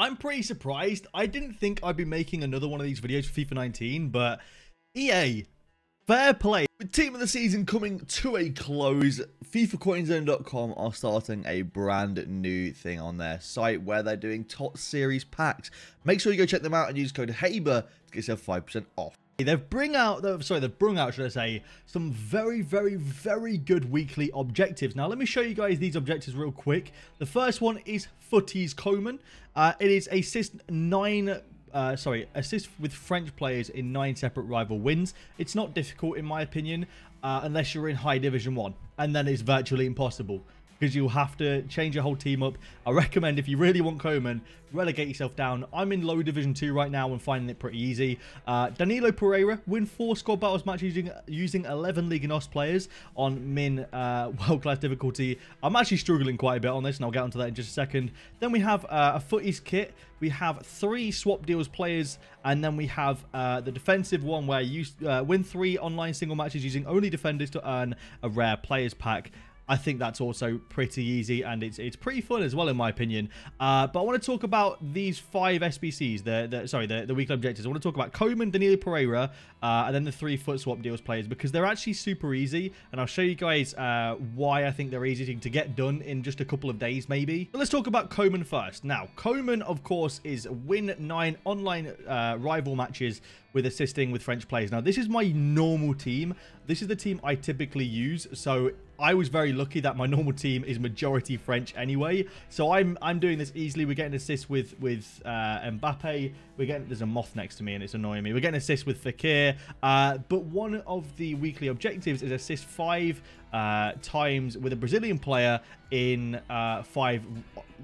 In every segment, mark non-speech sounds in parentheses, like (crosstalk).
I'm pretty surprised. I didn't think I'd be making another one of these videos for FIFA 19, but EA, fair play. With Team of the Season coming to a close, FIFACoinZone.com are starting a brand new thing on their site where they're doing top series packs. Make sure you go check them out and use code HABER to get yourself 5% off. They've bring out, sorry, they've brung out, should I say, some very, very, very good weekly objectives. Now, let me show you guys these objectives real quick. The first one is Futties Coman. Uh, it is assist nine uh, sorry, assist with French players in nine separate rival wins. It's not difficult in my opinion, uh, unless you're in High Division 1, and then it's virtually impossible because you'll have to change your whole team up. I recommend if you really want Coman, relegate yourself down. I'm in low division 2 right now and finding it pretty easy. Uh, Danilo Pereira win 4 squad battles matches using, using 11 Liga NOS players on min uh, (laughs) world class difficulty. I'm actually struggling quite a bit on this and I'll get onto that in just a second. Then we have uh, a futties kit. We have three swap deals players and then we have uh, the defensive one where you uh, win three online single matches using only defenders to earn a rare players pack. I think that's also pretty easy and it's it's pretty fun as well in my opinion. Uh, but I want to talk about these five SBCs, the, the sorry, the, the weekly objectives. I want to talk about Coman, Danilo Pereira, uh, and then the three FUT swap deals players because they're actually super easy and I'll show you guys uh, why I think they're easy to get done in just a couple of days maybe. But let's talk about Coman first. Now, Coman, of course, is win nine online uh, rival matches with assisting with French players. Now, this is my normal team. This is the team I typically use. So I was very lucky that my normal team is majority French anyway. So I'm I'm doing this easily. We're getting assists with with uh, Mbappe. We're getting there's a moth next to me and it's annoying me. We're getting assists with Fekir. Uh, but one of the weekly objectives is assist five uh, times with a Brazilian player in uh, five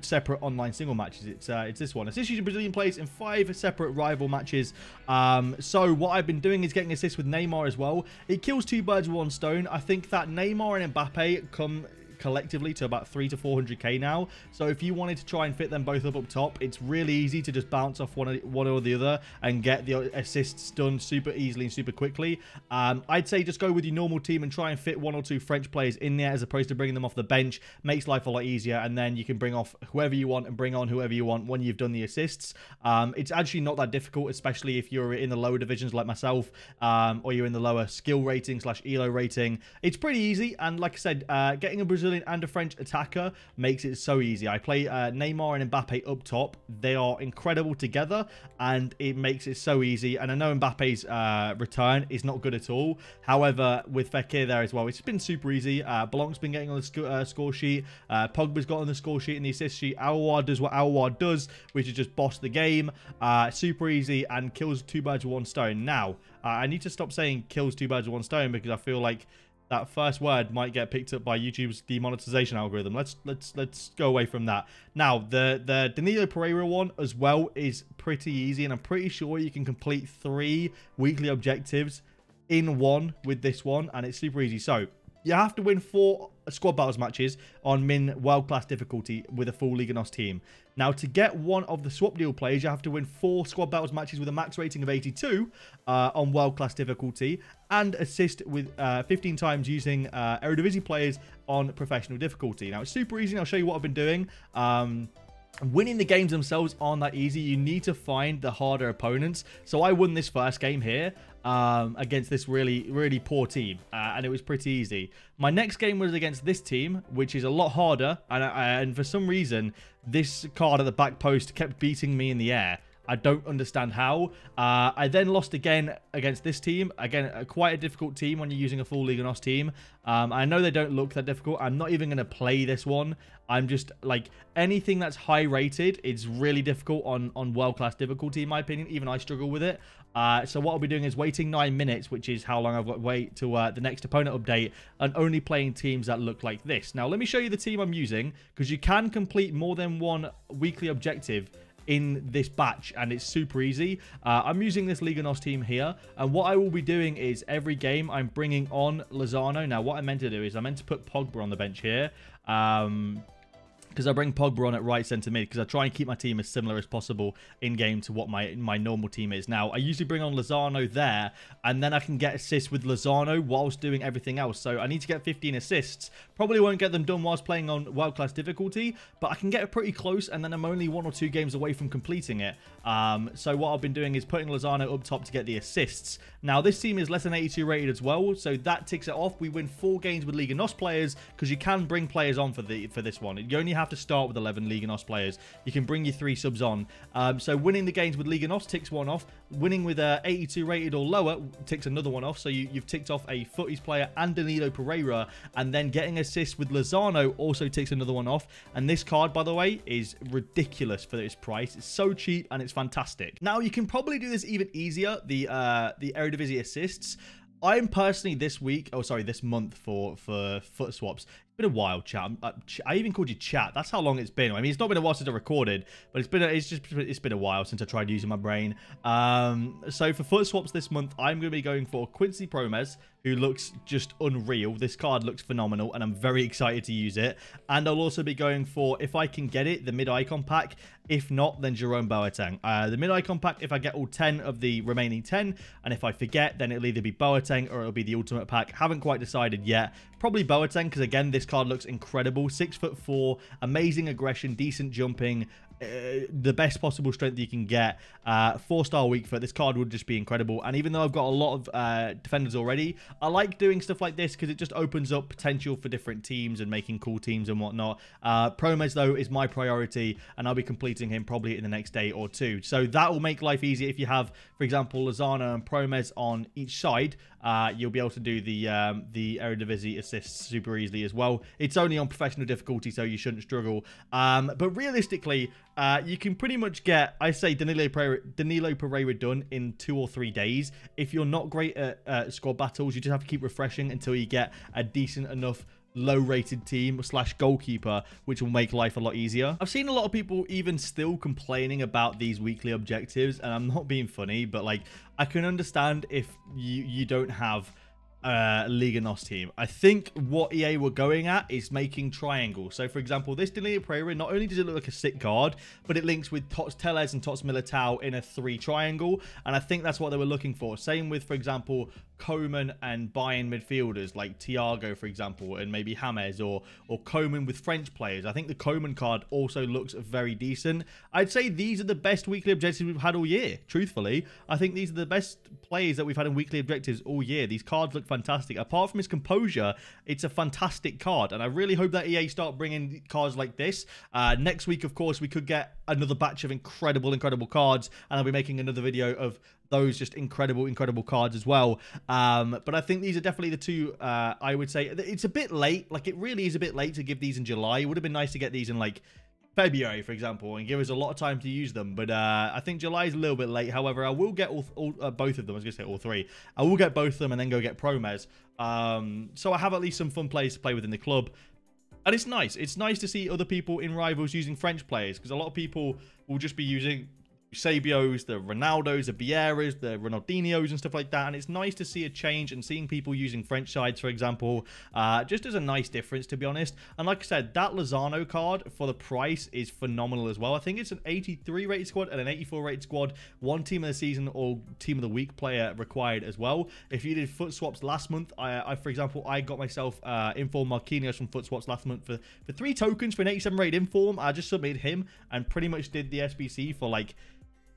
separate online single matches. It's uh, it's this one. Assist using Brazilian players in five separate rival matches. Um, so what I've been doing is getting assists with Neymar as well. It kills two birds with one stone. I think that Neymar and Mbappe come collectively to about 3 to 400k now. So if you wanted to try and fit them both up up top, it's really easy to just bounce off one, one or the other and get the assists done super easily and super quickly. Um, I'd say just go with your normal team and try and fit one or two French players in there as opposed to bringing them off the bench. Makes life a lot easier and then you can bring off whoever you want and bring on whoever you want when you've done the assists. Um, it's actually not that difficult, especially if you're in the lower divisions like myself um, or you're in the lower skill rating slash elo rating. It's pretty easy and like I said, uh, getting a Brazilian And a French attacker makes it so easy. I play uh, Neymar and Mbappe up top. They are incredible together, and it makes it so easy. And I know Mbappe's uh, return is not good at all. However, with Fekir there as well, it's been super easy. Uh, Blanc's been getting on the sc uh, score sheet. Uh, Pogba's got on the score sheet and the assist sheet. Aouar does what Aouar does, which is just boss the game. Uh, super easy and kills two birds with one stone. Now, uh, I need to stop saying kills two birds with one stone because I feel like that first word might get picked up by YouTube's demonetization algorithm. Let's let's let's go away from that. Now, the the Danilo Pereira one as well is pretty easy, and I'm pretty sure you can complete three weekly objectives in one with this one, and it's super easy. So you have to win four squad battles matches on min world class difficulty with a full Liga NOS team. Now, to get one of the swap deal players, you have to win four squad battles matches with a max rating of 82 uh, on world class difficulty and assist with uh, 15 times using uh, Eredivisie players on professional difficulty. Now, it's super easy. I'll show you what I've been doing. Um, winning the games themselves aren't that easy. You need to find the harder opponents. So I won this first game here um, against this really, really poor team. Uh, and it was pretty easy. My next game was against this team, which is a lot harder. And, and for some reason, this card at the back post kept beating me in the air. I don't understand how. Uh, I then lost again against this team. Again, quite a difficult team when you're using a full Liga NOS team. Um, I know they don't look that difficult. I'm not even going to play this one. I'm just like anything that's high rated. It's really difficult on on world class difficulty in my opinion. Even I struggle with it. Uh, so what I'll be doing is waiting nine minutes, which is how long I've got to wait to uh, the next opponent update, and only playing teams that look like this. Now let me show you the team I'm using because you can complete more than one weekly objective in this batch and it's super easy. Uh, I'm using this Liga NOS team here and what I will be doing is every game I'm bringing on Lozano. Now what I meant to do is I meant to put Pogba on the bench here. Um, because I bring Pogba on at right centre mid because I try and keep my team as similar as possible in game to what my my normal team is. Now I usually bring on Lozano there, and then I can get assists with Lozano whilst doing everything else. So I need to get 15 assists. Probably won't get them done whilst playing on world class difficulty, but I can get pretty close, and then I'm only one or two games away from completing it. Um, so what I've been doing is putting Lozano up top to get the assists. Now this team is less than 82 rated as well, so that ticks it off. We win four games with Liga NOS players because you can bring players on for the for this one. You only have to start with 11 Liga NOS players. You can bring your three subs on. Um, so winning the games with Liga NOS ticks one off. Winning with uh, 82 rated or lower ticks another one off. So you, have ticked off a futties player and Danilo Pereira. And then getting assists with Lozano also ticks another one off. And this card, by the way, is ridiculous for its price. It's so cheap and it's fantastic. Now, you can probably do this even easier, the, uh, the Eredivisie assists. I'm personally this week, oh sorry, this month for for FUT swaps It's been a while, chat. Uh, I even called you chat. That's how long it's been. I mean, it's not been a while since I recorded, but it's been a, it's just it's been a while since I tried using my brain. Um, so for FUT swaps this month, I'm going to be going for Quincy Promes, who looks just unreal. This card looks phenomenal, and I'm very excited to use it. And I'll also be going for, if I can get it, the mid-icon pack. If not, then Jerome Boateng. Uh, the mid-icon pack, if I get all 10 of the remaining 10, and if I forget, then it'll either be Boateng or it'll be the ultimate pack. Haven't quite decided yet. Probably Boateng, because again, this card looks incredible. Six foot four, amazing aggression, decent jumping, uh, the best possible strength you can get. Uh, four star weak foot. This card would just be incredible. And even though I've got a lot of uh, defenders already, I like doing stuff like this because it just opens up potential for different teams and making cool teams and whatnot. Uh, Promes though is my priority, and I'll be completing him probably in the next day or two. So that will make life easier if you have, for example, Lozano and Promes on each side. Uh, you'll be able to do the um, the Eredivisie assists super easily as well. It's only on professional difficulty, so you shouldn't struggle. Um, but realistically, uh, you can pretty much get, I say, Danilo Pereira, Danilo Pereira done in two or three days. If you're not great at uh, squad battles, you just have to keep refreshing until you get a decent enough low rated team slash goalkeeper which will make life a lot easier. I've seen a lot of people even still complaining about these weekly objectives and i'm not being funny but like i can understand if you you don't have uh, Liga NOS team. I think what EA were going at is making triangles. So, for example, this Danilo Pereira, not only does it look like a sick card, but it links with Tots Telles and Tots Militao in a three triangle. And I think that's what they were looking for. Same with, for example, Coman and Bayern midfielders like Thiago, for example, and maybe James or or Coman with French players. I think the Coman card also looks very decent. I'd say these are the best weekly objectives we've had all year. Truthfully, I think these are the best players that we've had in weekly objectives all year. These cards look fantastic. Apart from his composure, it's a fantastic card, and I really hope that EA start bringing cards like this. Uh, next week, of course, we could get another batch of incredible, incredible cards, and I'll be making another video of those just incredible, incredible cards as well. Um, but I think these are definitely the two, uh, I would say. It's a bit late. Like, it really is a bit late to give these in July. It would have been nice to get these in, like, February, for example, and give us a lot of time to use them. But uh, I think July is a little bit late. However, I will get all, all uh, both of them. I was going to say all three. I will get both of them and then go get Promes. Um, so I have at least some fun players to play with in the club. And it's nice. It's nice to see other people in Rivals using French players because a lot of people will just be using Sabios, the Ronaldos, the Vieiras, the Ronaldinhos and stuff like that. And it's nice to see a change and seeing people using French sides, for example, uh, just as a nice difference, to be honest. And like I said, that Lozano card for the price is phenomenal as well. I think it's an 83 rated squad and an 84 rated squad. One team of the season or team of the week player required as well. If you did FUT swaps last month, I, I for example, I got myself uh, Inform Marquinhos from FUT swaps last month for, for three tokens for an 87 rated Inform. I just submitted him and pretty much did the SBC for like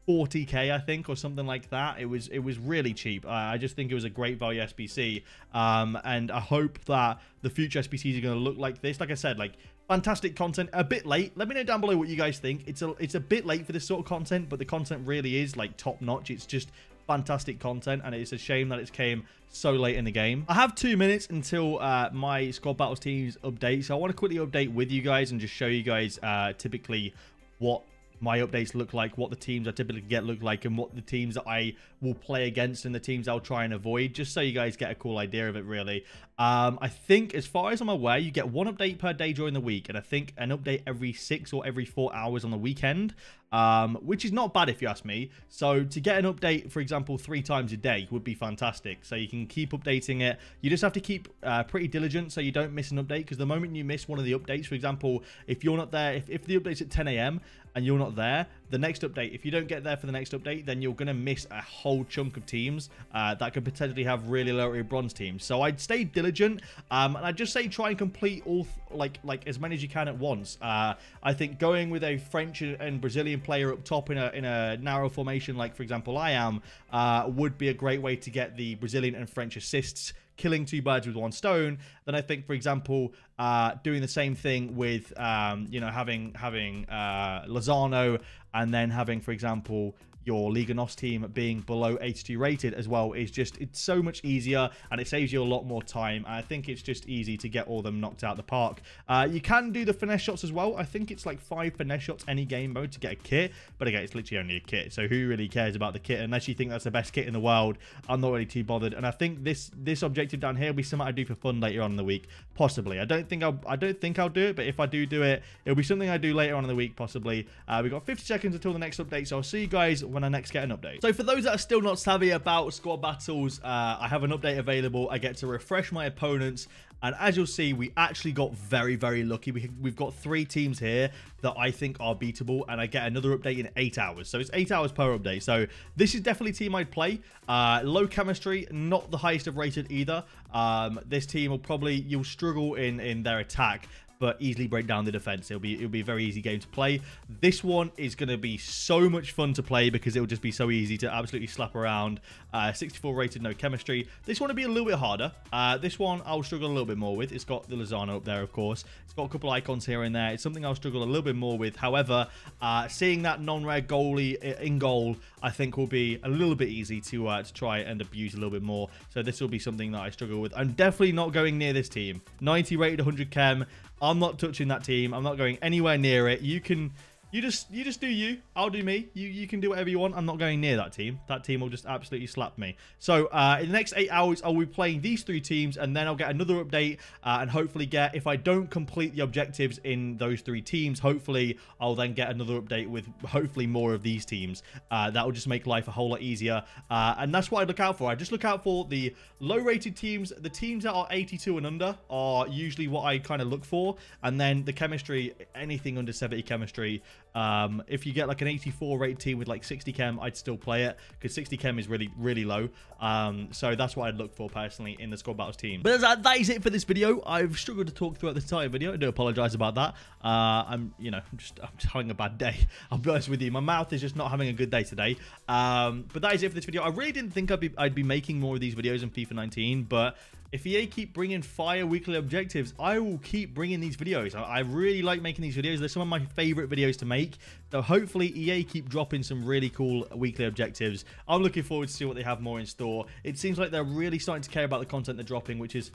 40k I think or something like that. It was it was really cheap. I just think it was a great value SBC um, and I hope that the future SBCs are going to look like this. Like I said like fantastic content. A bit late. Let me know down below what you guys think. It's a it's a bit late for this sort of content but the content really is like top notch. It's just fantastic content and it's a shame that it came so late in the game. I have two minutes until uh, my squad battles teams update so I want to quickly update with you guys and just show you guys uh, typically what my updates look like, what the teams I typically get look like, and what the teams that I will play against and the teams I'll try and avoid, just so you guys get a cool idea of it, really. Um, I think, as far as I'm aware, you get one update per day during the week, and I think an update every six or every four hours on the weekend. um, which is not bad if you ask me. So to get an update, for example, three times a day would be fantastic. So you can keep updating it. You just have to keep uh, pretty diligent so you don't miss an update because the moment you miss one of the updates, for example, if you're not there, if, if the update's at 10 a.m. and you're not there, the next update, if you don't get there for the next update, then you're going to miss a whole chunk of teams uh, that could potentially have really low bronze teams. So I'd stay diligent um, and I'd just say try and complete all like like as many as you can at once. Uh, I think going with a French and Brazilian player up top in a in a narrow formation, like for example I am, uh, would be a great way to get the Brazilian and French assists killing two birds with one stone, then I think, for example, uh, doing the same thing with, um, you know, having having uh, Lozano and then having, for example, your Liga NOS team being below 82 rated as well is just, it's so much easier and it saves you a lot more time. I think it's just easy to get all them knocked out the park. Uh, you can do the finesse shots as well. I think it's like five finesse shots any game mode to get a kit. But again, it's literally only a kit. So who really cares about the kit? Unless you think that's the best kit in the world, I'm not really too bothered. And I think this this objective down here will be something I do for fun later on in the week, possibly. I don't think I'll I don't think I'll do it, but if I do do it, it'll be something I do later on in the week, possibly. Uh, we've got 50 seconds until the next update, so I'll see you guys when I next get an update. So for those that are still not savvy about squad battles, uh, I have an update available. I get to refresh my opponents and as you'll see, we actually got very, very lucky. We, we've got three teams here that I think are beatable, and I get another update in eight hours. So it's eight hours per update. So this is definitely team I'd play. Uh, low chemistry, not the highest of rated either. Um, this team will probably, you'll struggle in, in their attack but easily break down the defense. It'll be it'll be a very easy game to play. This one is going to be so much fun to play because it'll just be so easy to absolutely slap around. Uh, 64 rated, no chemistry. This one will be a little bit harder. Uh, this one I'll struggle a little bit more with. It's got the Lozano up there, of course. It's got a couple icons here and there. It's something I'll struggle a little bit more with. However, uh, seeing that non-rare goalie in goal, I think will be a little bit easy to uh, to try and abuse a little bit more. So this will be something that I struggle with. I'm definitely not going near this team. 90 rated, 100 chem. I'm not touching that team. I'm not going anywhere near it. You can you just you just do you. I'll do me. You you can do whatever you want. I'm not going near that team. That team will just absolutely slap me. So uh, in the next eight hours, I'll be playing these three teams, and then I'll get another update, uh, and hopefully get if I don't complete the objectives in those three teams, hopefully I'll then get another update with hopefully more of these teams. Uh, that will just make life a whole lot easier, uh, and that's what I look out for. I just look out for the low-rated teams. The teams that are 82 and under are usually what I kind of look for, and then the chemistry, anything under 70 chemistry. Um, if you get like an 84 rated team with like 60 chem, I'd still play it because 60 chem is really, really low. Um, so that's what I'd look for personally in the squad battles team. But that, that is it for this video. I've struggled to talk throughout the entire video. I do apologize about that. Uh, I'm, you know, I'm just, I'm just having a bad day. (laughs) I'll be honest with you. My mouth is just not having a good day today. Um, but that is it for this video. I really didn't think I'd be, I'd be making more of these videos in FIFA 19, but if EA keep bringing fire weekly objectives, I will keep bringing these videos. I, I really like making these videos. They're some of my favorite videos to make. So hopefully EA keep dropping some really cool weekly objectives. I'm looking forward to see what they have more in store. It seems like they're really starting to care about the content they're dropping, which is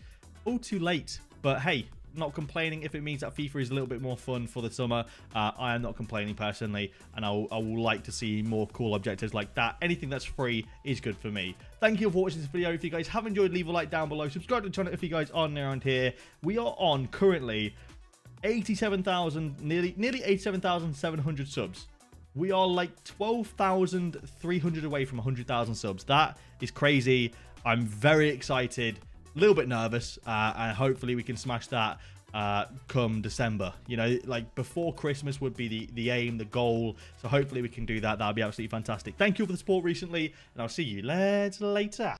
all too late. But hey, not complaining if it means that FIFA is a little bit more fun for the summer. Uh, I am not complaining personally, and I will, like to see more cool objectives like that. Anything that's free is good for me. Thank you for watching this video. If you guys have enjoyed, leave a like down below. Subscribe to the channel if you guys are around here. We are on currently 87,000, nearly nearly 87,700 subs. We are like 12,300 away from 100,000 subs. That is crazy. I'm very excited a little bit nervous, uh, and hopefully we can smash that uh, come December. You know, like before Christmas would be the, the aim, the goal. So hopefully we can do that. That'll be absolutely fantastic. Thank you for the support recently, and I'll see you later.